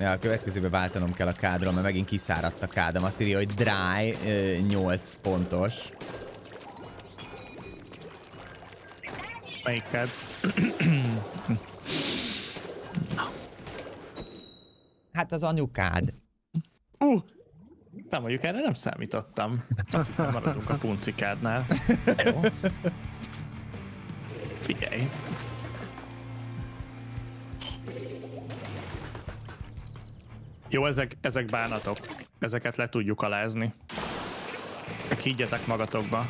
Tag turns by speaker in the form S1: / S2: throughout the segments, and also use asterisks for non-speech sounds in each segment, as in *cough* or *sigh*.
S1: Ja, a következőbe váltanom kell a kádról, mert megint kiszáradt a kádam. Azt írja, hogy dry, 8 pontos.
S2: Melyiket? *clears throat*
S1: Hát az anyukád.
S2: Uh! Nem mondjuk erre nem számítottam. Azt hittem maradunk a puncikádnál. *laughs* Jó. Jó, ezek, ezek bánatok. Ezeket le tudjuk alázni. Csak higgyetek magatokba.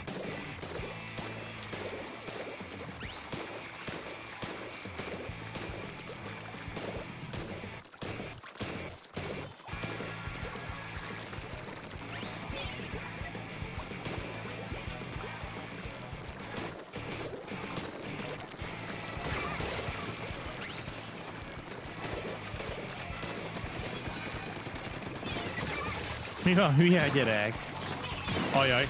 S2: Mi van, hülye a gyerek? Ajaj.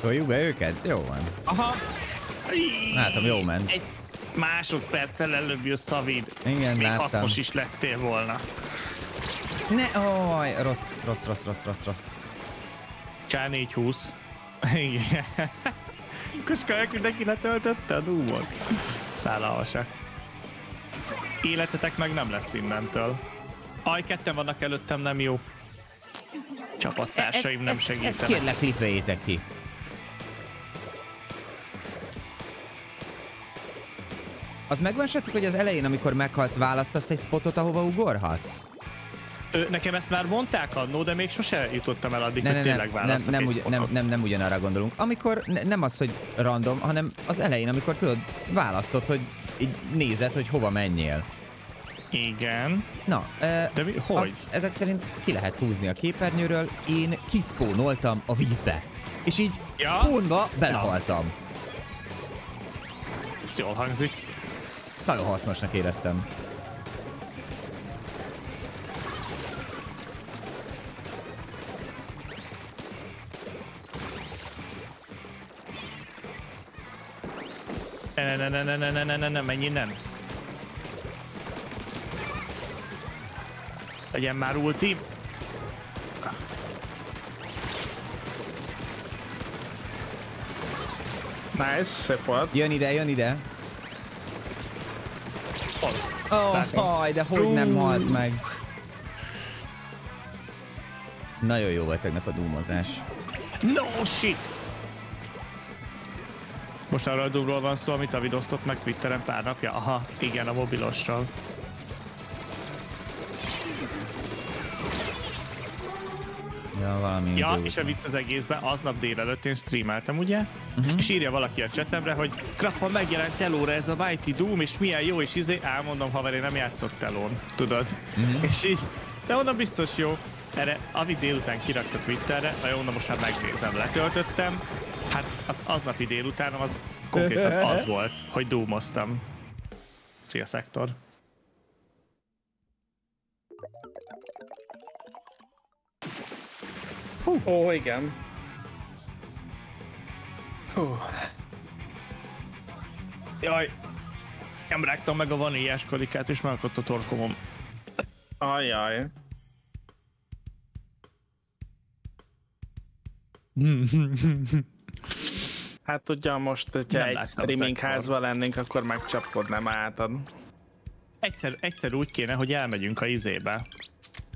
S1: Toljuk be őket? Jó van.
S2: Aha.
S1: Látom, jó ment.
S2: Egy másodperccel előbb jössz Szavid.
S1: Igen,
S2: Még
S1: láttam.
S2: hasznos is lettél volna.
S1: Ne, oj, rossz, rossz, rossz, rossz, rossz, rossz.
S2: Csá 420. Igen. Kuskályok, mindenki letöltötte a Doom-ot. Életetek meg nem lesz innentől. Aj, ketten vannak előttem, nem jó. Csapattársaim nem
S1: ezt,
S2: segítenek.
S1: ezt kérlek, klippeljétek ki. Az megvan, srácok, hogy az elején, amikor meghalsz, választasz egy spotot, ahova ugorhatsz?
S2: Ö, nekem ezt már mondták annó, de még sose jutottam el addig,
S1: Ne,
S2: hogy
S1: ne,
S2: tényleg
S1: nem, nem,
S2: egy
S1: ugy, nem, nem, nem ugyanarra gondolunk. Amikor ne, nem az, hogy random, hanem az elején, amikor tudod, választod, hogy így nézed, hogy hova menjél.
S2: Igen.
S1: Na, e,
S2: De mi, hogy?
S1: azt ezek szerint ki lehet húzni a képernyőről, én kiszpónoltam a vízbe. És így
S2: Ja?
S1: spawnba belehaltam.
S2: Ez jól hangzik.
S1: Nagyon hasznosnak éreztem.
S2: Ne, ne, ne, ne, ne, ne, ne, ne, menj innen. Legyen már ulti.
S3: Nice, szép volt.
S1: Jön ide, jön ide. Ó, oh, de hogy nem halt meg. Nagyon jó volt tegnap a dúmozás.
S2: No shit! Most arra a dubról van szó, amit David osztott meg Twitteren pár napja? Aha, igen, a mobilosról.
S1: Ja, valami
S2: Ja,
S1: izé
S2: és a vicc az egészben, aznap délelőtt én streameltem, ugye? Uh-huh. És írja valaki a chatemre, hogy Krappa megjelent telóra ez a Mighty Doom, és milyen jó, és izé, elmondom, haver, én nem játszok telón, tudod? Uh-huh. És így, de onnan biztos jó. Erre Avi délután kirakta Twitterre, na jó, onnan most már megnézem, letöltöttem. Hát az aznapi délutánom az konkrétan *laughs* az volt, hogy doomoztam. Szia, Szektor.
S3: Ó, igen. Hú,
S2: Jaj, nem rágtam meg a vaníliás karikát, és megakadt a torkomom.
S3: ajjaj. *laughs* Hát ugye most, hogyha
S2: Nem
S3: egy streaming házban lennénk, akkor megcsapkodnám átad.
S2: Egyszer, egyszer úgy kéne, hogy elmegyünk a izébe.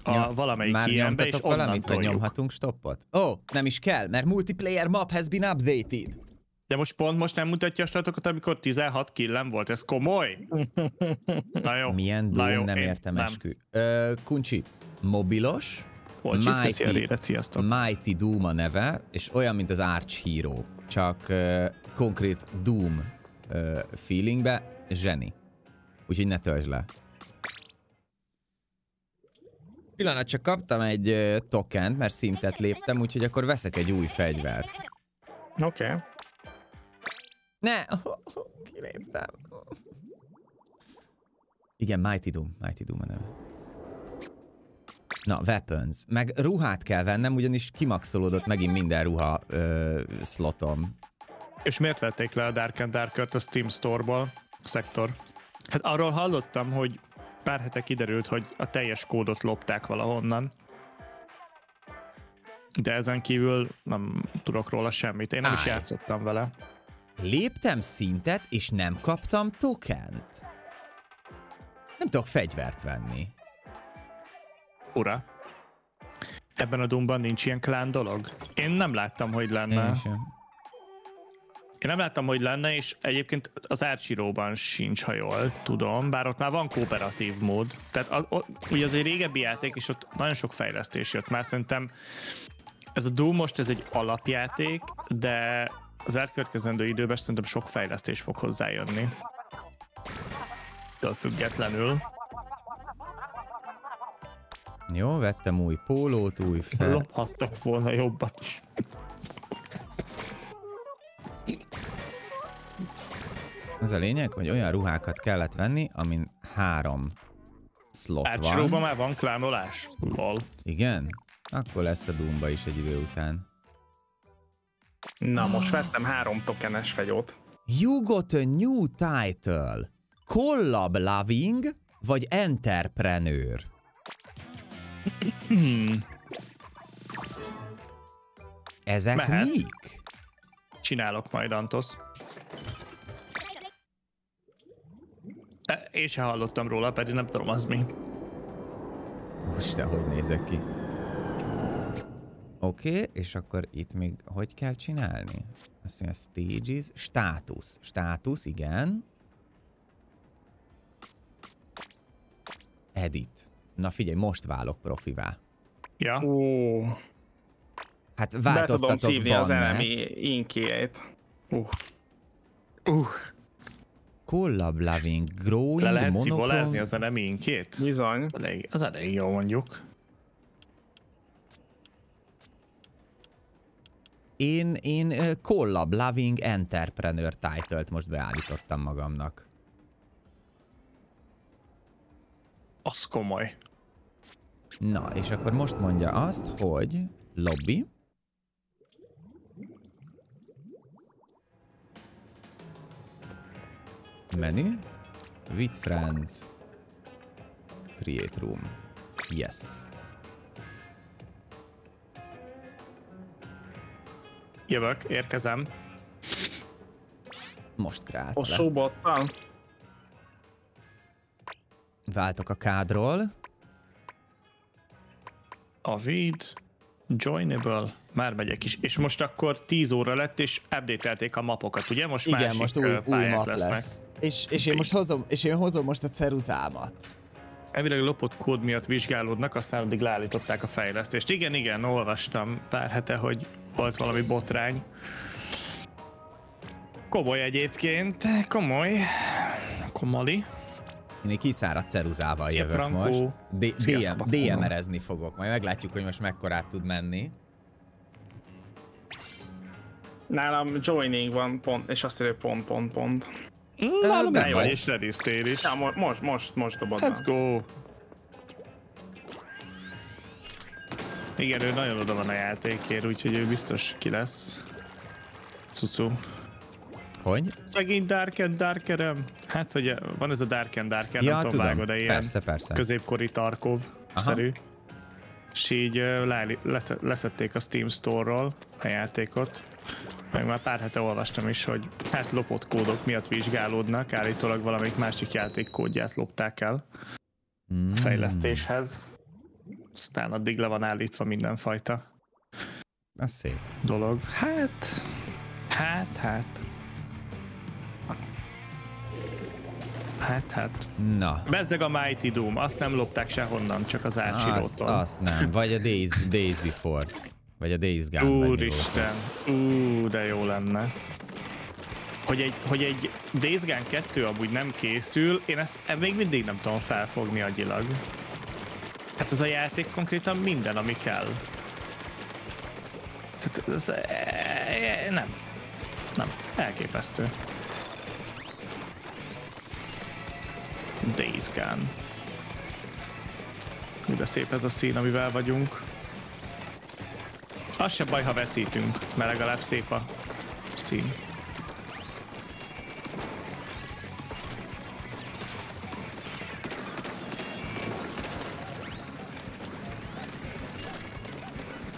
S2: A
S1: Ja,
S2: valamelyik
S1: Már
S2: ilyenbe, és
S1: valamit,
S2: toljuk.
S1: nyomhatunk stoppot? Ó, oh, nem is kell, mert multiplayer map has been updated.
S2: De most pont most nem mutatja a statokat, amikor 16 killem volt. Ez komoly? *laughs* Na jó.
S1: Milyen
S2: Na jó,
S1: nem értem
S2: nem.
S1: eskü. Ö, Kuncsi, mobilos,
S2: Volt Mighty... rédet, sziasztok.
S1: Mighty Doom a neve, és olyan, mint az Arch Hero, csak uh, konkrét Doom uh, feelingbe, zseni. Úgyhogy ne töltsd le. Pillanat, csak kaptam egy uh, tokent, mert szintet léptem, úgyhogy akkor veszek egy új fegyvert.
S3: Oké. Okay.
S1: Ne! *laughs* Kiléptem. Igen, Mighty Doom. Mighty Doom a neve. Na, weapons. Meg ruhát kell vennem, ugyanis kimaxolódott megint minden ruha ö, slotom.
S2: És miért vették le a Dark and Darkert a Steam Store-ból, a szektor? Hát arról hallottam, hogy pár hete kiderült, hogy a teljes kódot lopták valahonnan. De ezen kívül nem tudok róla semmit. Én nem is
S1: Állj.
S2: játszottam vele.
S1: Léptem szintet, és nem kaptam tokent. Nem tudok fegyvert venni.
S2: Ura. Ebben a Doomban nincs ilyen klán dolog? Én nem láttam, hogy lenne.
S1: Én sem.
S2: Én nem láttam, hogy lenne, és egyébként az Archiro-ban sincs, ha jól tudom, bár ott már van kooperatív mód. Tehát az, o, ugye az egy régebbi játék, és ott nagyon sok fejlesztés jött. Már szerintem ez a Doom most ez egy alapjáték, de az elkövetkezendő időben szerintem sok fejlesztés fog hozzájönni. Től függetlenül.
S1: Jó, vettem új pólót, új fel.
S2: Lophattak volna jobbat is.
S1: Az a lényeg, hogy olyan ruhákat kellett venni, amin három slot
S2: Archiro-ban
S1: van.
S2: már van klánolás? Lol.
S1: Igen? Akkor lesz a Doomba is egy idő után.
S3: Na, most vettem három tokenes fegyót.
S1: You got a new title. Collab loving vagy entrepreneur? Ezek
S2: Mehet.
S1: mik?
S2: Csinálok majd, Antos. E, Én se hallottam róla, pedig nem tudom, az mi.
S1: Most hogy nézek ki? Oké, okay, és akkor itt még hogy kell csinálni? Azt mondja, stages, státusz. Státusz, igen. Edit. Na figyelj, most válok profivá.
S2: Ja,
S3: Ó,
S1: Hát
S3: be tudom
S1: változtatok
S3: szívni az
S1: van
S3: elemi inkiét. Uh,
S2: uh,
S1: Collab loving, growing,
S2: le lehet szibolázni az enemi inkét?
S3: bizony.
S2: Elég, az elég jó mondjuk.
S1: Én, én Collab loving entrepreneur title-t most beállítottam magamnak.
S2: Az komoly.
S1: Na, és akkor most mondja azt, hogy lobby. Menu. With friends. Create room. Yes.
S2: Jövök, érkezem.
S1: Most kreált le.
S3: Hosszú bottal.
S1: Váltok a kádról.
S2: Avid, joinable, már megyek is. És most akkor 10 óra lett, és update a mapokat, ugye? Most
S1: Igen,
S2: másik
S1: most új, új map
S2: lesznek.
S1: lesz. És, és, én most hozom, és én hozom most a ceruzámat.
S2: Elvileg lopott kód miatt vizsgálódnak, aztán addig leállították a fejlesztést. Igen, igen, olvastam pár hete, hogy volt valami botrány. Komoly egyébként, komoly. Komali.
S1: Én kiszáradt ceruzával
S2: Szia,
S1: jövök
S2: Frankó.
S1: most. D- DM. DM-erezni fogok. Majd meglátjuk, hogy most mekkorát tud menni.
S3: Nálam joining van pont, és azt írja pont, pont, pont.
S2: Nálam
S1: de
S2: meg
S1: vagy.
S2: és rediztél is.
S3: Ja, mo- most, most, most dobod.
S2: Let's go. Igen, ő nagyon oda van a játékért, úgyhogy ő biztos ki lesz. Cucu.
S1: Hogy?
S2: Szegény Dark and Darkerem. Hát, hogy van ez a Dark and Darker,
S1: Ja,
S2: nem tudom,
S1: tudom.
S2: vágod, de ilyen
S1: Persze, persze.
S2: középkori Tarkov-szerű. És így leszették a Steam Store-ról a játékot. Meg már pár hete olvastam is, hogy hát lopott kódok miatt vizsgálódnak, állítólag valamelyik másik játék kódját lopták el
S1: Mm.
S2: fejlesztéshez. Aztán addig le van állítva mindenfajta
S1: Az szép.
S2: dolog. Hát, hát, hát. Hát, hát.
S1: Na,
S2: Bezzeg a Mighty Doom, azt nem lopták sehonnan, csak az
S1: azt,
S2: Archie-tól.
S1: azt nem. Vagy a Days, Days Before. Vagy a Days Gone.
S2: Úristen, ú, de jó lenne. Hogy egy, hogy egy Days Gone 2 amúgy nem készül, én ezt még mindig nem tudom felfogni agyilag. Hát ez a játék konkrétan minden, ami kell. Tehát ez, e- e- nem. Nem. Elképesztő. Days Gone. Hú, de szép ez a szín, amivel vagyunk. Az se baj, ha veszítünk, mert legalább szép a szín.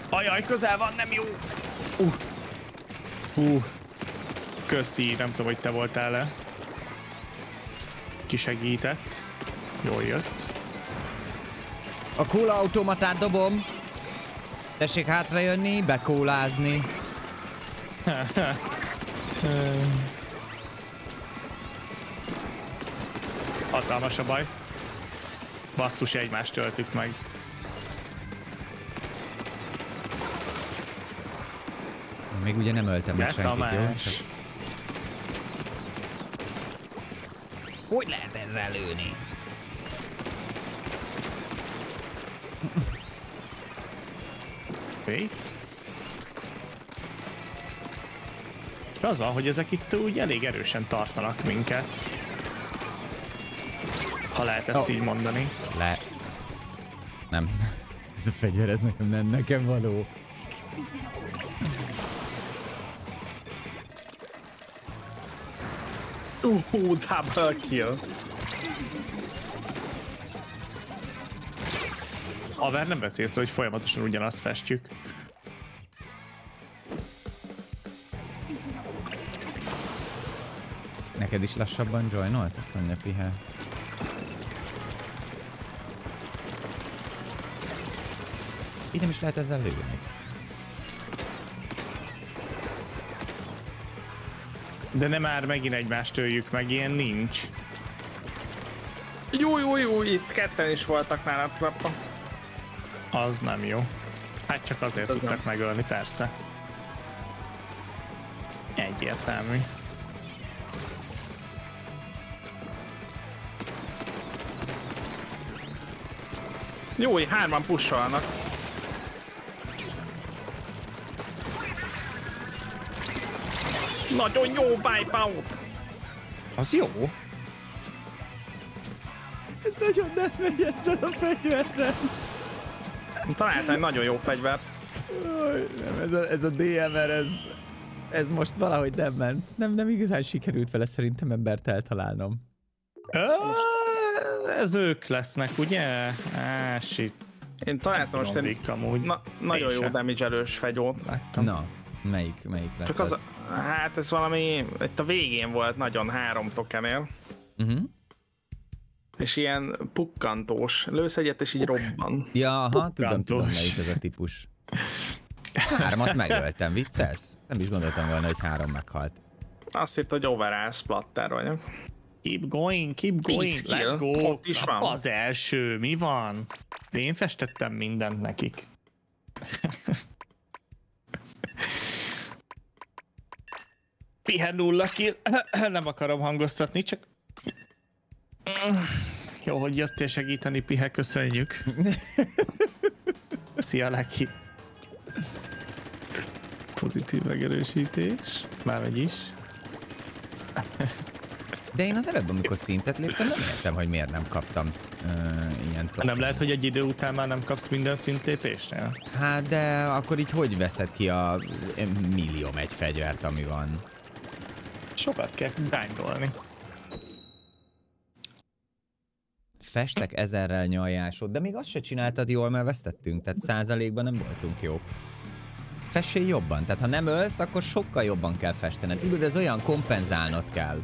S2: Ajaj, közel van, nem jó! Uh. Uh. Köszi, nem tudom, hogy te voltál-e. Kisegített. Jól jött.
S1: A kóla automatát dobom. Tessék hátrajönni, bekólázni. *laughs*
S2: Hatalmas a baj. Basszus, egymást töltük meg.
S1: Még ugye nem öltem meg senkit, jó? Csak- Hogy lehet ezzel lőni?
S2: Wait. És az van, hogy ezek itt úgy elég erősen tartanak minket. Ha lehet ezt
S1: Oh.
S2: így mondani.
S1: Le... Nem. *laughs* Ez a fegyver, ez nekem nem nekem való.
S3: Uh, double kill.
S2: Haver nem vesz észre, hogy folyamatosan ugyanazt festjük.
S1: Neked is lassabban joinolt? Azt mondja Pihe. Így nem is lehet ezzel lőni.
S2: De nem már megint egymást töljük meg, ilyen nincs.
S3: Jó, jó, jó, itt ketten is voltak nálad krappa.
S2: Az nem jó. Hát csak azért
S3: Az
S2: tudtak
S3: nem.
S2: megölni, persze. Egyértelmű.
S3: Jó, hogy hárman pusolnak. Nagyon jó wipeout!
S2: Az jó.
S1: Ez nagyon nem megy ezzel a fegyverrel.
S3: Találtam egy nagyon jó fegyvert.
S1: Nem, ez a, ez a DMR, ez, ez most valahogy nem ment. Nem, nem igazán sikerült vele szerintem embert eltalálnom.
S2: Ö, Ez ők lesznek, ugye? Á, shit.
S3: Én találtam most egy na, nagyon jó
S2: sem.
S3: damage-elős fegyót.
S2: Láttam.
S1: Na, melyik, melyik lett
S3: Csak az, hát ez valami, itt a végén volt nagyon három tokenél.
S1: Uh-huh.
S3: És ilyen pukkantós. Lősz egyet, és így robban.
S1: Ja, aha, tudom, tudom, melyik ez a típus. Hármat megöltem, viccelsz? Nem is gondoltam volna, hogy három meghalt.
S3: Azt írta, hogy overall splatter vagyok.
S2: Keep going, keep going,
S3: Tíz
S2: let's go.
S3: Ott is van.
S2: Az első, mi van? Én festettem mindent nekik. Pihen nulla kill. *clears throat* Nem akarom hangoztatni, csak... *clears throat* Jó, hogy jöttél segíteni, Pihe, köszönjük. *laughs* Szia, Leki. Pozitív megerősítés. Már megy is. *laughs*
S1: De én az előbb, amikor szintet léptem, nem értem, hogy miért nem kaptam uh, ilyen
S2: Nem
S1: token.
S2: lehet, hogy egy idő után már nem kapsz minden szintlépésnél?
S1: Hát de akkor így hogy veszed ki a millió egy fegyvert, ami van?
S2: Sokat kell grindolni.
S1: Festek ezerrel nyajásod, de még azt se csináltad jól, mert vesztettünk, tehát százalékban nem voltunk jók. Fessél jobban, tehát ha nem ölsz, akkor sokkal jobban kell festened. Tudod, ez olyan kompenzálnod kell.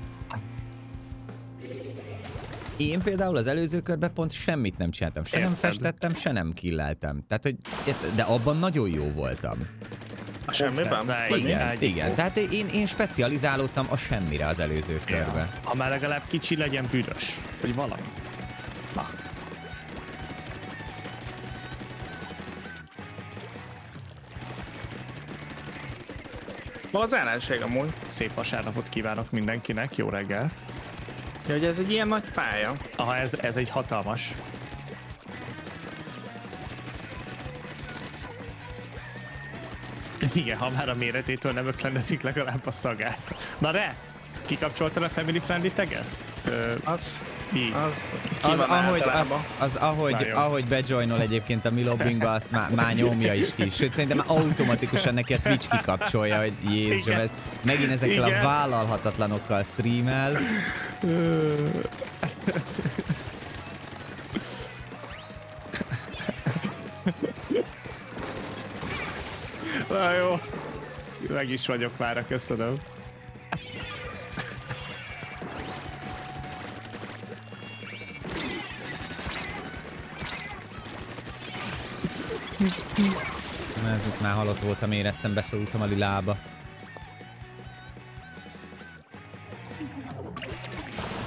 S1: Én például az előző körben pont semmit nem csináltam. Se nem
S2: Érted.
S1: festettem, se nem killeltem. Tehát, hogy, de abban nagyon jó voltam.
S3: Semmiben?
S1: Igen, igen. Tehát én, én specializálódtam a semmire az előző körbe.
S2: Ha már legalább kicsi legyen büdös, vagy valami. Na,
S3: Ma az ellenség amúgy.
S2: szép vasárnapot kívánok mindenkinek, jó reggel.
S3: Ja, hogy ez egy ilyen nagy pálya.
S2: Aha, ez, ez egy hatalmas. Igen, ha már a méretétől nem öklendezik legalább a szagát. Na de, kikapcsoltad a Family Friendly teget? Ö,
S3: Az,
S2: így.
S3: az,
S1: Az, ahogy, az, az ahogy, ahogy bejoinol egyébként a mi lobbyingba, azt már, már nyomja is ki. Sőt, szerintem már automatikusan neki a Twitch kikapcsolja, hogy Jézus,
S2: Igen.
S1: ez megint ezekkel
S2: Igen.
S1: a vállalhatatlanokkal streamel.
S2: Na jó. Meg is vagyok már, köszönöm.
S1: Ez itt már halott voltam, éreztem, beszorultam a lilába.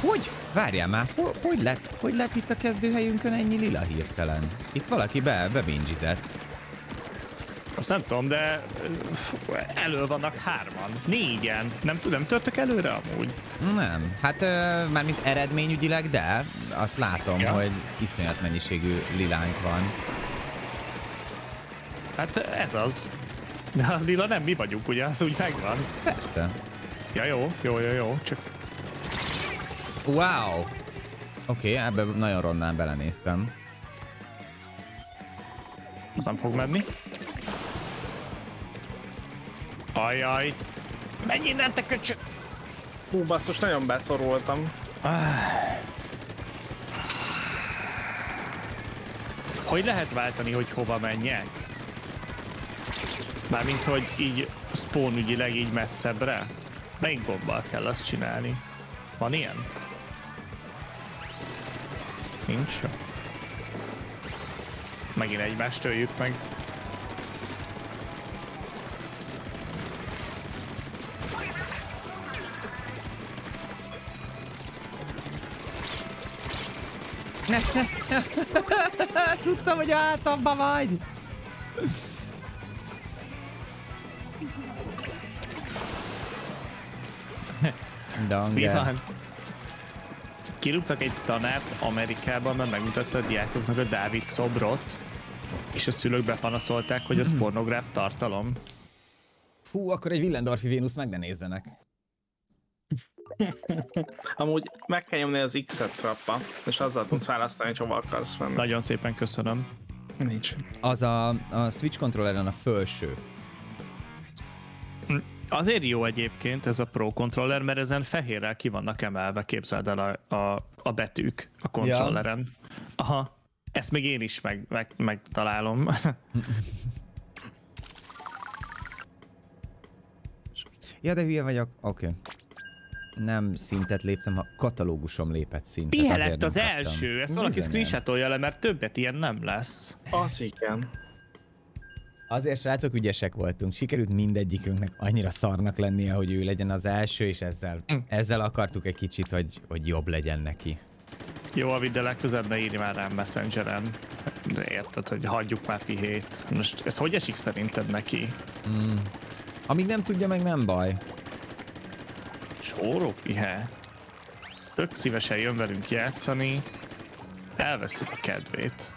S1: Hogy? Várjál már, hogy, lett, hogy lett itt a kezdőhelyünkön ennyi lila hirtelen? Itt valaki be, bebingizett.
S2: Azt nem tudom, de elő vannak hárman. Négyen. Nem tudom, törtök előre amúgy?
S1: Nem, hát ö, mármint eredményügyileg, de azt látom,
S2: Ja.
S1: hogy iszonyat mennyiségű lilánk van.
S2: Hát ez az. De a lila nem mi vagyunk, ugye? Az úgy megvan.
S1: Persze.
S2: Ja, jó, jó, jó, jó. Csak
S1: Wow! Oké, okay, ebbe nagyon rondán belenéztem.
S2: az nem fog menni. Ajaj. Menj innen, te köcsö!
S3: Hú, basszus, nagyon beszorultam.
S2: Hogy lehet váltani, hogy hova menjek? Mármint, hogy így spawn ügyileg így messzebbre? Melyik gombal kell azt csinálni? Van ilyen? Nincs. Megint egymást öljük meg. *laughs*
S1: Tudtam, hogy általba vagy!
S2: Mi
S1: Danger.
S2: van? Kirúgtak egy tanárt Amerikában, mert megmutatta a diákoknak a Dávid szobrot, és a szülők bepanaszolták, hogy az *clears throat* pornográf tartalom.
S1: Fú, akkor egy Willendorfi Vénusz meg ne nézzenek. *laughs*
S3: Amúgy meg kell nyomni az X-et trappa, és azzal tudsz választani, hogy hova akarsz menni.
S2: Nagyon szépen köszönöm.
S3: Nincs.
S1: Az a, a Switch controlleren a felső.
S2: Azért jó egyébként ez a Pro Controller, mert ezen fehérrel ki vannak emelve, képzeld el a, a, a betűk a kontrolleren. Aha, ezt még én is meg, meg, megtalálom. *laughs*
S1: Ja, de hülye vagyok. Oké. Okay. Nem szintet léptem, ha katalógusom lépett szintet.
S2: Lett
S1: nem
S2: az
S1: kaptam.
S2: első? Ezt valaki screenshotolja le, mert többet ilyen nem lesz.
S3: Az igen.
S1: Azért srácok ügyesek voltunk. Sikerült mindegyikünknek annyira szarnak lennie, hogy ő legyen az első, és ezzel,
S2: Hm.
S1: ezzel akartuk egy kicsit, hogy, hogy jobb legyen neki.
S2: Jó, a de legközelebb ne írj már rám Messengeren. De érted, hogy hagyjuk már pihét. Most ez hogy esik szerinted neki?
S1: Amíg nem tudja, meg nem baj.
S2: Sóró pihe. Tök szívesen jön velünk játszani. Elveszük a kedvét.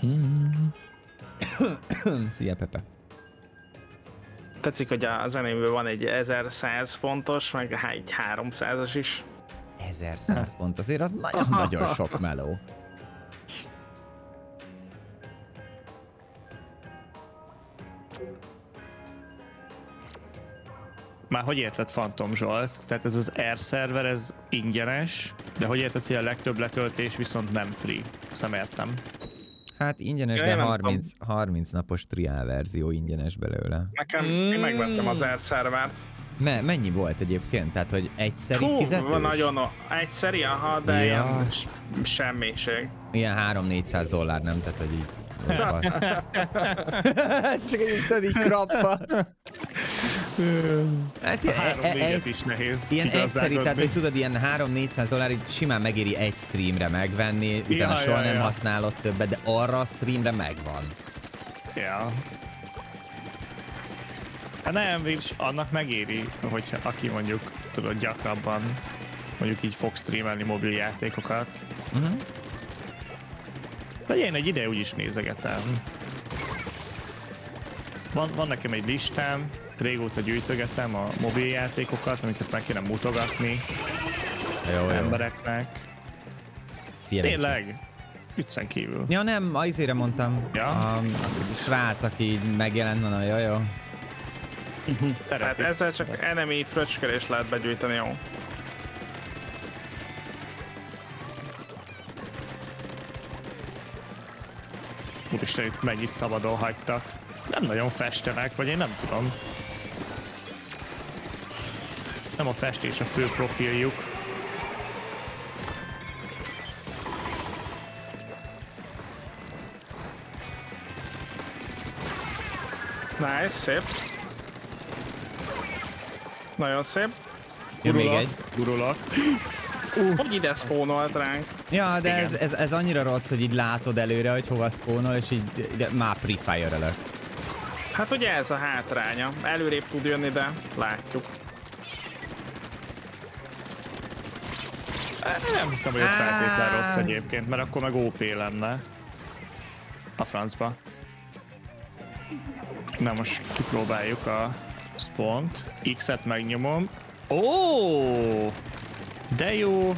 S2: *coughs*
S1: Szia, Pepe.
S3: Tetszik, hogy a zenéből van egy 1100 pontos, meg egy 300-as is.
S1: 1100 pont, azért az nagyon-nagyon *laughs* sok meló.
S2: Már hogy érted, Phantom Zsolt? Tehát ez az Air server, ez ingyenes, de hogy érted, hogy a legtöbb letöltés viszont nem free? Azt nem értem.
S1: Hát ingyenes,
S3: Ja,
S1: de
S3: én nem
S1: 30, 30 napos trial verzió ingyenes belőle.
S3: Nekem, mm. én megvettem az Air szervert.
S1: Me- mennyi volt egyébként? Tehát, hogy egyszeri
S3: Hú,
S1: fizetős?
S3: nagyon egyszeri, aha, de
S1: Ja.
S3: ilyen semmiség.
S1: Ilyen 3-400 dollár, nem? Tehát, hogy így... *laughs* *laughs* *laughs* Csak egy tudod, így krappa. Hát,
S2: A
S1: e-
S2: három
S1: e- e-
S2: is nehéz
S1: Ilyen
S2: kigazdálkodni.
S1: tehát hogy tudod, ilyen 3-400 dollár így simán megéri egy streamre megvenni, utána
S2: Ja,
S1: soha
S2: ja,
S1: nem
S2: ja.
S1: használod többet, de arra a streamre megvan.
S2: Ja. Hát nem, végülis annak megéri, hogy aki mondjuk tudod gyakrabban mondjuk így fog streamelni mobil játékokat.
S1: Uh-huh.
S2: De én egy ide úgyis nézegetem. Van, van nekem egy listám, régóta gyűjtögetem a mobiljátékokat, amiket meg kéne mutogatni
S1: Jó, jó.
S2: embereknek.
S1: Szia,
S2: Tényleg, viccen kívül.
S1: Ja nem, azért mondtam.
S2: Ja?
S1: A, az a srác, aki így megjelent, mondom, jó, jó.
S3: Tehát
S2: Szeretik.
S3: ezzel csak enemy fröcskelés lehet begyűjteni, jó?
S2: Úristen, itt mennyit szabadon hagytak. Nem nagyon festenek, vagy én nem tudom. Nem a festés a fő profiljuk.
S3: Nice, szép. Nagyon szép.
S1: Jön még egy.
S2: Gurulok.
S3: Hogy ide spawnolt ránk?
S1: Ja, de
S2: Igen.
S1: ez, ez, ez, annyira rossz, hogy így látod előre, hogy hova spawnol, és így de már prefire elő.
S3: Hát ugye ez a hátránya. Előrébb tud jönni, de látjuk.
S2: Nem hiszem, hogy ez feltétlen rossz egyébként, mert akkor meg OP lenne. A francba. Na most kipróbáljuk a spont. X-et megnyomom. Ó! De jó!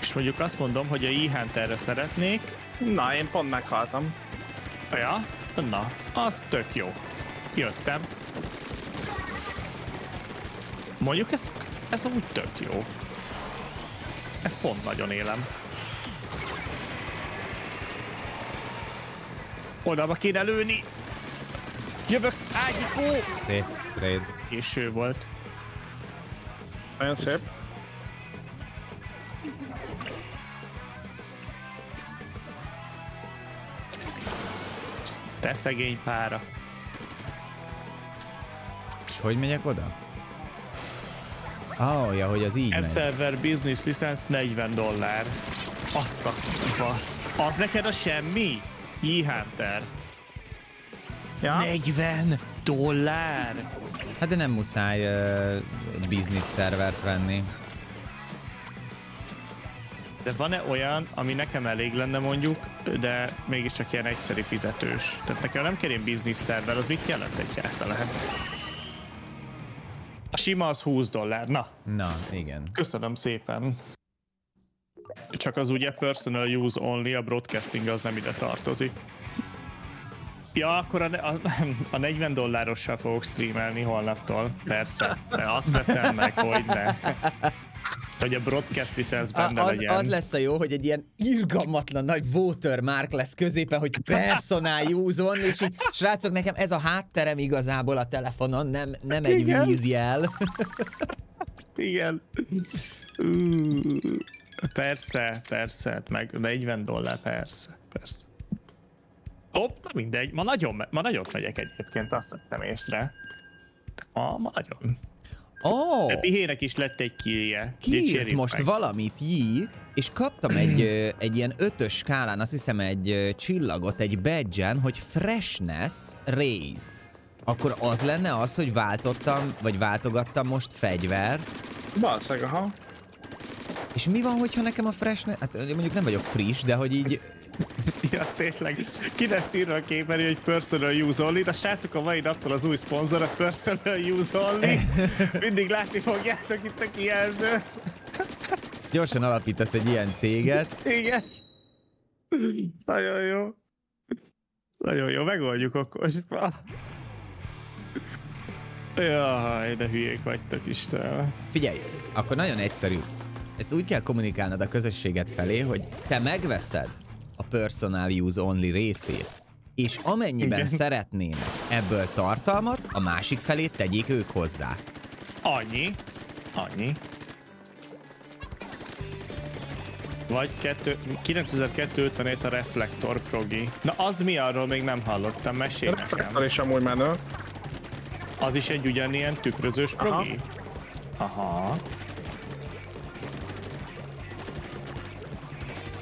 S2: És mondjuk azt mondom, hogy a E-Hunterre szeretnék.
S3: Na, én pont meghaltam.
S2: Ja? Na, az tök jó. Jöttem. Mondjuk ez, ez úgy tök jó. Ez pont nagyon élem. Oldalba kéne lőni. Jövök, ágyikó!
S1: Szép, trade.
S2: Késő volt.
S3: Nagyon szép.
S2: Te szegény pára.
S1: És hogy megyek oda? Oh, ja, hogy az így
S2: App
S1: megy.
S2: Server Business License 40 dollár. Azt a kurva. Az neked a semmi? E-Hunter.
S3: Ja,
S2: 40 dollár?
S1: Hát de nem muszáj uh, egy business szervert venni.
S2: De van-e olyan, ami nekem elég lenne mondjuk, de mégiscsak ilyen egyszerű fizetős? Tehát nekem nem kell business szerver, az mit jelent egyáltalán? A sima az 20 dollár. Na,
S1: Na, igen.
S2: köszönöm szépen. Csak az ugye personal use only, a broadcasting az nem ide tartozik. Ja, akkor a, a, a 40 dollárossal fogok streamelni holnaptól. Persze, de azt veszem meg, hogy ne. Hogy a broadcast licensz benne
S1: az,
S2: legyen.
S1: az lesz a jó, hogy egy ilyen irgalmatlan nagy watermark lesz középen, hogy personal use on, és így, srácok, nekem ez a hátterem igazából a telefonon, nem, nem egy
S2: Igen.
S1: vízjel.
S2: Igen. Persze, persze, hát meg 40 dollár, persze, persze. Hopp, na mindegy, ma nagyon, ma nagyon megyek egyébként, azt vettem észre. Ma, ma nagyon.
S1: Ó, oh,
S2: Oh. Pihének is lett egy kilje.
S1: kiírt most
S2: meg.
S1: valamit J, és kaptam egy, ö, egy ilyen ötös skálán, azt hiszem egy ö, csillagot, egy badge hogy freshness raised. Akkor az lenne az, hogy váltottam, vagy váltogattam most fegyvert,
S3: balszeg, aha.
S1: és mi van, hogyha nekem a freshness, hát mondjuk nem vagyok friss, de hogy így *laughs*
S2: Ja, tényleg. Ki lesz írva a képernyő, hogy personal use only, de a srácok a mai naptól az új szponzor, a personal use only. *laughs* Mindig látni fogjátok itt a kijelző. *laughs*
S1: gyorsan alapítasz egy ilyen céget,
S2: Igen. Nagyon jó. Nagyon jó, megoldjuk akkor. Jaj, de hülyék vagytok Istenem.
S1: Figyelj, akkor nagyon egyszerű. Ezt úgy kell kommunikálnod a közösséget felé, hogy te megveszed a personal use only részét, és amennyiben
S2: Igen.
S1: szeretnének ebből tartalmat, a másik felét tegyék ők hozzá.
S2: Annyi. Annyi. Vagy kettő, 9257 a reflektor progi. Na az mi arról még nem hallottam, mesélj nekem.
S3: Reflektor is amúgy menő.
S2: Az is egy ugyanilyen tükrözős progi? Aha.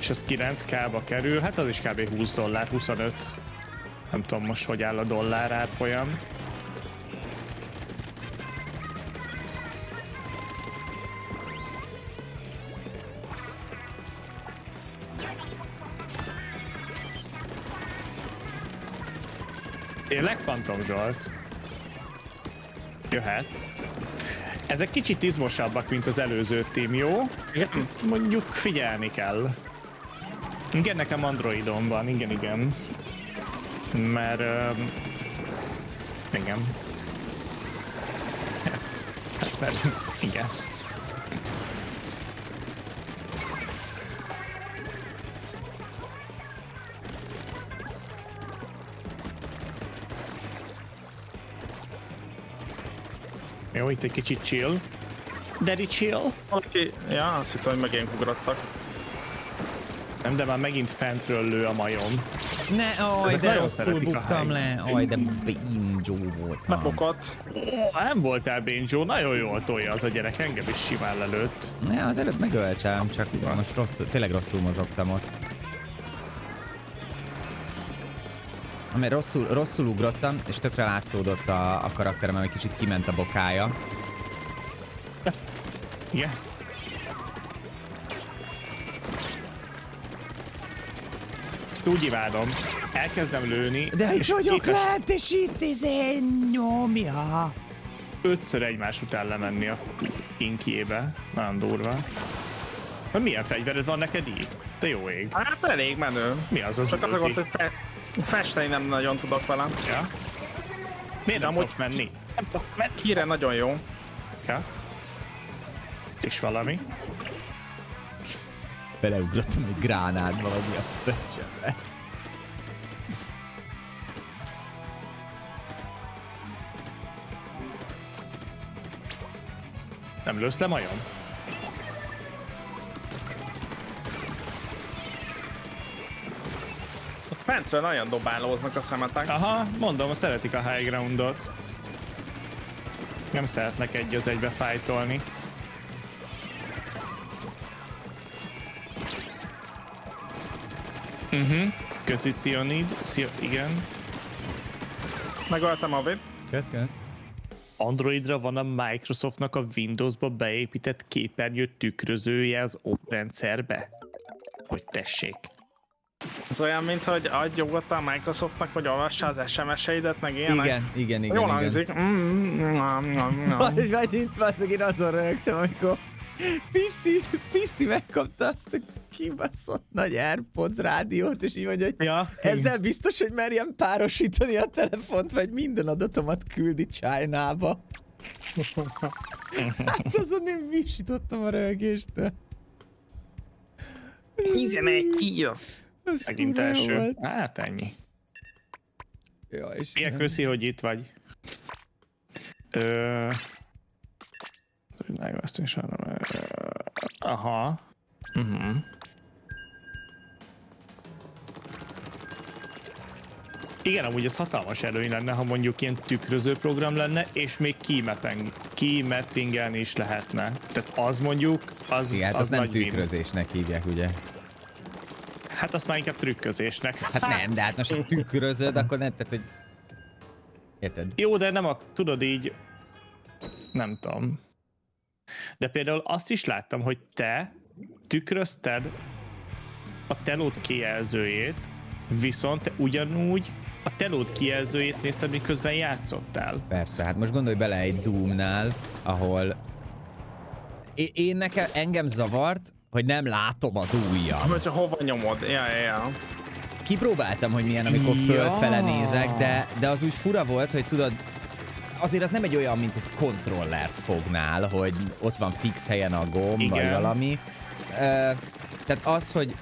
S2: És az 9k-ba kerül, hát az is kb. 20 dollár, 25. Nem tudom most, hogy áll a dollár árfolyam. Tényleg Phantom Zsolt? Jöhet. Ezek kicsit izmosabbak, mint az előző tím, jó? Mondjuk figyelni kell. Igen, nekem Androidom van, igen, igen. Mert... Um, igen. Hát, mert, igen. Jó, itt egy kicsit chill. Daddy chill.
S3: Valaki, ja, azt hittem, hogy megint ugrottak.
S2: Nem, de már megint fentről lő a majom.
S1: Ne, aj,
S2: Ezek
S1: de rosszul buktam le. Aj, de voltam.
S3: Bebukott.
S2: Ó, nem voltál Benjo, nagyon jól tolja az a gyerek, engem is simán lelőtt.
S1: Ne, az előbb megöltem, csak most rosszul, tényleg rosszul mozogtam ott. Mert rosszul, rosszul ugrottam, és tökre látszódott a, a karakterem, ami kicsit kiment a bokája.
S2: Igen. Ezt úgy imádom. Elkezdem lőni,
S1: De itt
S2: és
S1: vagyok
S2: képes
S1: lent, és itt izé nyomja.
S2: ötször egymás után lemenni a inkiébe. Nagyon durva. Na, milyen fegyvered van neked így? De jó ég.
S3: Hát elég menő.
S2: Mi az az
S3: Csak az a gond, hogy fe, festeni nem nagyon tudok velem.
S2: Ja. Miért nem
S3: amúgy-
S2: tudsz menni?
S3: Kire nagyon jó.
S2: Ja. Is valami.
S1: Beleugrottam egy gránátba, vagy mi a pöccsembe.
S2: Nem lősz le majom?
S3: Ott fentről nagyon dobálóznak a szemetek.
S2: Aha, mondom, szeretik a high groundot. Nem szeretnek egy az egybe fájtolni. Mhm, köszi Sionid. Szio, igen.
S3: Megöltem a vip.
S1: Kösz, kösz.
S2: Androidra van a Microsoftnak a Windowsba beépített képernyő tükrözője az oprendszerbe. Hogy tessék.
S3: Ez olyan, mint hogy adj jogot a Microsoftnak, hogy olvassa az SMS-eidet, meg ilyenek.
S1: Igen, igen, igen.
S3: Jól
S1: igen.
S3: hangzik. Mm, mm, mm, mm.
S1: Vagy, vagy itt én azon rögtem, amikor Pisti, Pisti megkapta azt a kibaszott nagy Airpods rádiót, és így mondja, hogy
S2: Ja,
S1: ezzel biztos, hogy merjem párosítani a telefont, vagy minden adatomat küldi China-ba. *laughs* Hát azon én visítottam a rögéstől.
S3: 11 kígyó.
S1: Ez
S2: megint
S1: jó
S2: első.
S1: volt.
S2: Hát ennyi.
S1: Ja, és
S2: Milyen köszi, hogy itt vagy. Ö... Megvesztünk arra. Aha. Uh-huh. Igen, amúgy ez hatalmas előny lenne, ha mondjuk ilyen tükröző program lenne, és még keymapping, keymappingelni is lehetne. Tehát az mondjuk, az,
S1: Igen, hát
S2: az
S1: azt nem tükrözésnek hívják, ugye?
S2: Hát azt már inkább trükközésnek.
S1: Hát nem, de hát most ha tükrözöd, akkor nem, tehát hogy... Érted?
S2: Jó, de nem a, tudod így, nem tudom. De például azt is láttam, hogy te tükrözted a telód kijelzőjét, viszont te ugyanúgy a telód kijelzőjét nézted, miközben játszottál.
S1: Persze, hát most gondolj bele egy Doomnál, ahol én, én nekem, engem zavart, hogy nem látom az ujjam.
S3: Hogyha hova nyomod. Ja, ja, ja.
S1: Kipróbáltam, hogy milyen, amikor fölfele nézek, de, de az úgy fura volt, hogy tudod, azért az nem egy olyan, mint egy kontrollert fognál, hogy ott van fix helyen a gomb, vagy
S2: Igen.
S1: valami. Ö, tehát az, hogy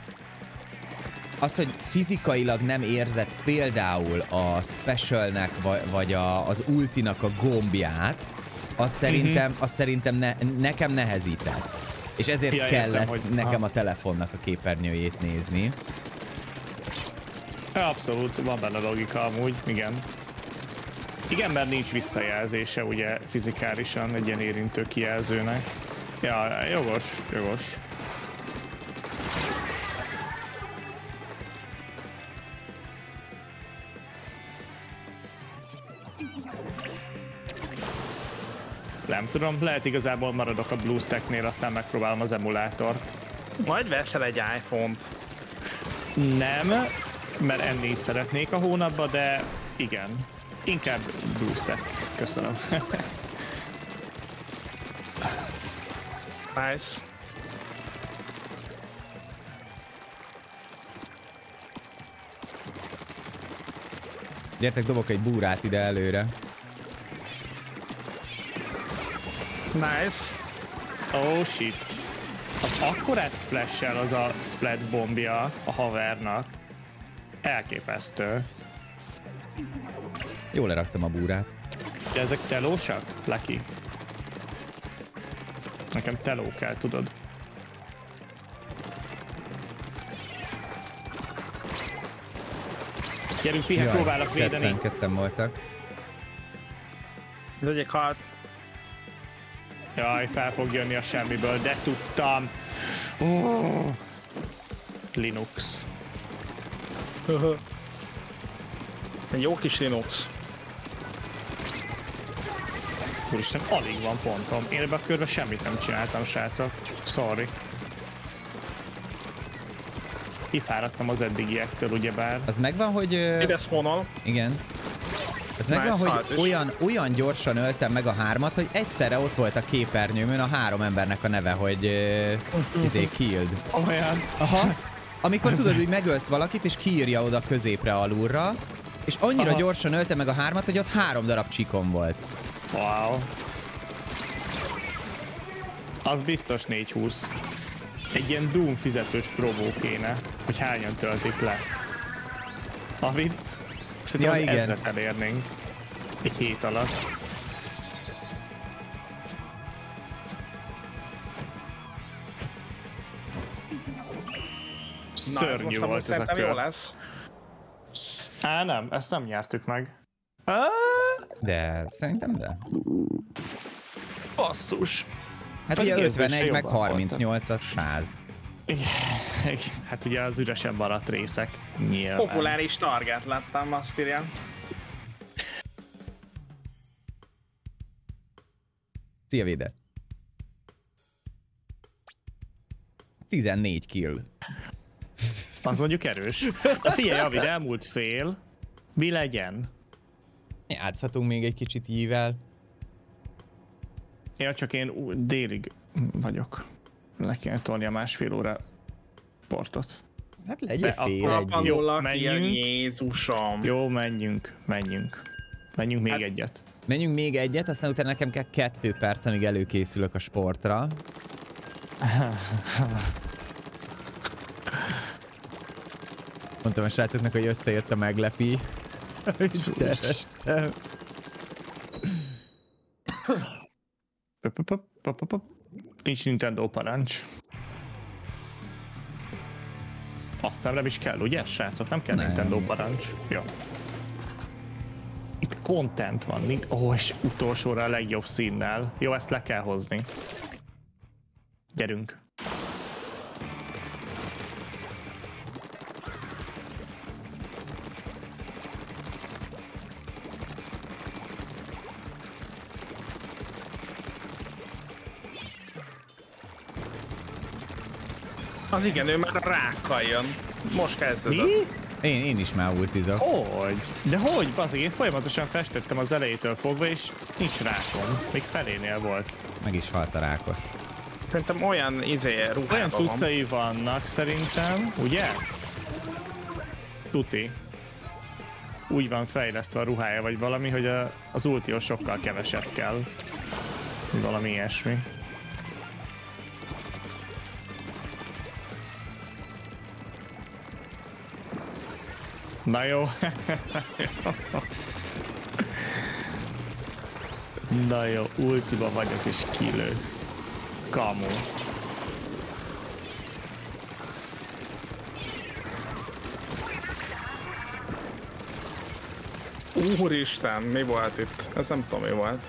S1: az, hogy fizikailag nem érzed például a specialnek, vagy, vagy a, az ultinak a gombját, az szerintem,
S2: Mhm.
S1: az szerintem ne, nekem nehezített. És ezért
S2: Ja, értem,
S1: kellett
S2: hogy-
S1: nekem a telefonnak a képernyőjét nézni.
S2: Ja, abszolút, van benne logika amúgy, igen. Igen, mert nincs visszajelzése ugye fizikálisan egy ilyen érintő kijelzőnek. Ja, jogos, jogos. Nem tudom, lehet igazából maradok a BlueStacknél, aztán megpróbálom az emulátort.
S3: Majd veszel egy iPhone-t.
S2: Nem, mert enni is szeretnék a hónapba, de igen. Inkább boostek. Köszönöm. *laughs*
S3: Nice.
S1: Gyertek, dobok egy búrát ide előre.
S3: Nice.
S2: Oh shit. Az akkorát splash az a splat bombja a havernak. Elképesztő.
S1: Jól leraktam a búrát.
S2: De ezek telósak? Lucky. Nekem teló kell, tudod. Gyerünk, Pihe, próbálok védeni.
S1: Ketten, ketten voltak.
S3: Az egyik halt.
S2: Jaj, fel fog jönni a semmiből, de tudtam. Oh. Linux.
S3: Egy jó kis Linux.
S2: Úristen, alig van pontom. Én ebben a körben semmit nem csináltam, srácok. Sorry. Kifáradtam az eddigiektől, ugyebár.
S1: Az megvan, hogy... ö,
S3: Ide spawnol.
S1: Igen. Ez megvan,
S3: hát
S1: hogy
S3: is.
S1: olyan, olyan gyorsan öltem meg a hármat, hogy egyszerre ott volt a képernyőmön a három embernek a neve, hogy uh, izé killed.
S2: Olyan.
S1: Aha. Amikor tudod, hogy megölsz valakit, és kiírja oda középre alulra, és annyira
S2: Aha.
S1: gyorsan ölte meg a hármat, hogy ott három darab csikom volt.
S2: Wow. Az biztos 420. Egy ilyen Doom fizetős próbó kéne, hogy hányan töltik le. Avid? Szerintem
S1: Ja,
S2: az
S1: igen.
S2: ezret elérnénk. Egy hét alatt. Szörnyű
S3: Na,
S2: volt ez a
S3: szerintem jó
S2: kör.
S3: lesz.
S2: Á, nem, ezt nem nyertük meg.
S1: De szerintem de.
S2: Basszus.
S1: Hát
S2: Pedig
S1: ugye
S2: érzése
S1: 51 meg
S2: jobban voltak.
S1: 38 az 100.
S2: Igen, Hát ugye az üresen maradt részek nyilván.
S3: Populáris target lettem, azt írja.
S1: Szia, Véder. 14 kill.
S2: Az mondjuk erős. De figyelj, Avid, elmúlt fél. Mi legyen?
S1: Játszhatunk még egy kicsit ível.
S2: Ja, csak én délig vagyok. Le kéne tolni a másfél óra portot.
S1: Hát legyen fél
S2: akkor
S1: egy.
S2: Jó, menjünk.
S3: Jézusom.
S2: Jó, menjünk, menjünk. Menjünk még
S3: Hát-
S2: egyet.
S1: Menjünk még egyet, aztán utána nekem kell kettő perc, amíg előkészülök a sportra. *laughs* Mondtam a srácoknak, hogy összejött a meglepi. *laughs*
S2: Pop. Nincs Nintendo parancs. Azt hiszem nem is kell, ugye, srácok? Nem kell
S1: Nem.
S2: Nintendo parancs. Jó. Itt content van, mint... Ó, oh, és utolsóra a legjobb színnel. Jó, ezt le kell hozni. Gyerünk.
S3: Az igen, ő már rákkal jön. Most
S2: Mi?
S3: kezdődött.
S1: Én, én is már ultizok.
S2: Hogy? De hogy? Bazeg, én folyamatosan festettem az elejétől fogva, és nincs rákom. Még felénél volt.
S1: Meg is halt a rákos.
S3: Szerintem olyan izé
S2: Olyan
S3: ruhában van.
S2: cuccai vannak szerintem, ugye? Tuti. Úgy van fejlesztve a ruhája, vagy valami, hogy a, az ultió sokkal kevesebb kell. Valami ilyesmi. Na jó. Na jó, ultiba vagyok és kilő. Kamu.
S3: Úristen, mi volt itt? Ez nem tudom, mi volt.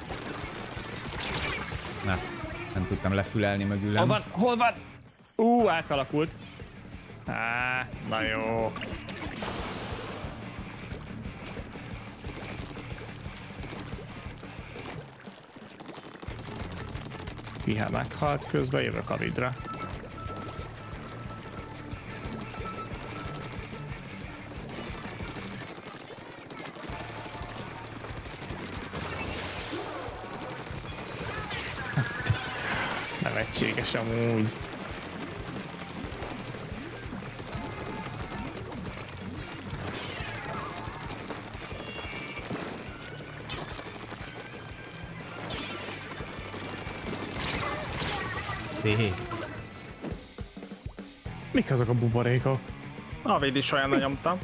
S1: Na, nem tudtam lefülelni
S2: Hol
S1: mögülem.
S2: van? Hol van? Ú, átalakult. Á, na jó. Piha meghalt, közben jövök a vidra. Nevetséges amúgy.
S1: Szép.
S2: Mik azok a buborékok?
S3: Avid is olyan nyomta.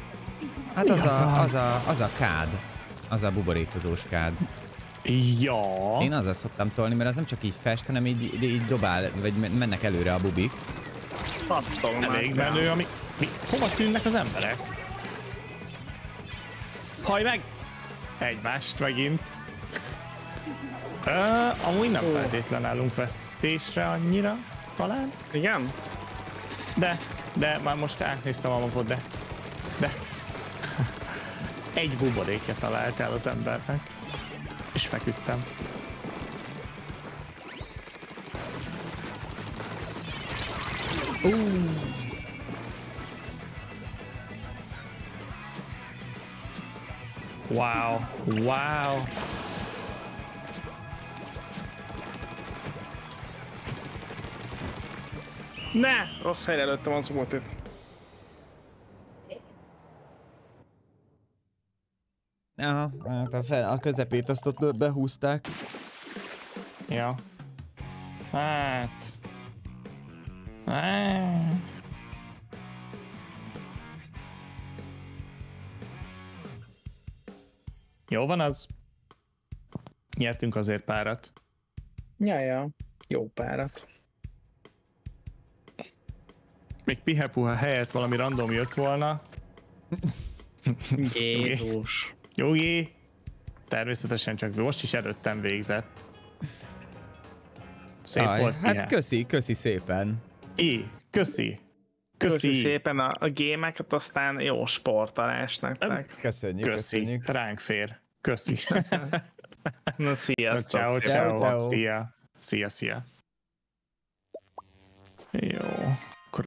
S1: Hát az
S2: a
S1: az, a, az a kád. Az a buborékozós kád.
S2: Ja.
S1: Én azzal szoktam tolni, mert az nem csak így fest, hanem így, így, dobál, vagy men- mennek előre a bubik.
S3: Pattog
S2: Elég menő, ami... Mi? Hova tűnnek az emberek? Haj meg! Egymást megint. Uh, amúgy nem feltétlen állunk vesztésre annyira, talán.
S3: Igen?
S2: De, de már most átnéztem a mapot, de, de. Egy buborékja talált el az embernek. És feküdtem. Wow, wow.
S3: Ne! Rossz helyre lőttem az ultit.
S1: Aha, hát a, fel, a közepét azt ott behúzták.
S2: Ja. Hát... Hát... Jó van az. Nyertünk azért párat.
S3: Ja, ja. Jó párat.
S2: Még pihepuha helyett valami random jött volna.
S3: Jézus.
S2: Jogi! Természetesen csak most is előttem végzett. Szép
S1: Aj,
S2: volt
S1: hát
S2: pihe.
S1: köszi, köszi szépen.
S2: I, köszi. Köszi.
S3: Köszi szépen a, a gémeket, aztán jó sportolás nektek.
S1: Köszönjük,
S2: Köszi.
S1: köszönjük.
S2: Ránk fér. Köszi. *laughs*
S3: Na, sziasztok.
S2: ciao, ciao.
S1: ciao.
S2: Szia. Szia, szia. Jó.